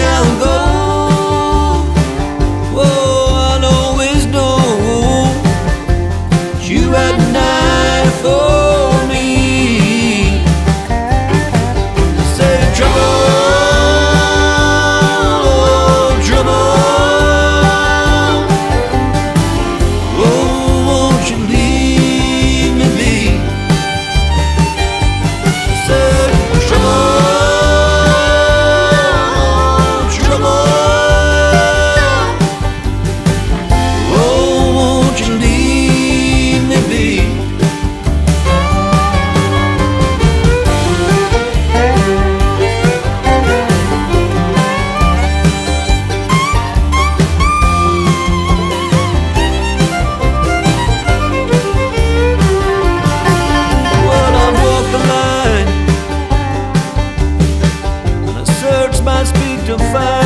triângulo to find